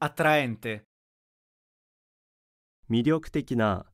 attraente, 魅力的な